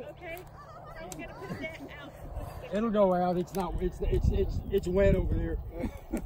Okay, so we're gonna put that out. It'll go out. It's not. It's it's it's it's wet over there.